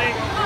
Lee.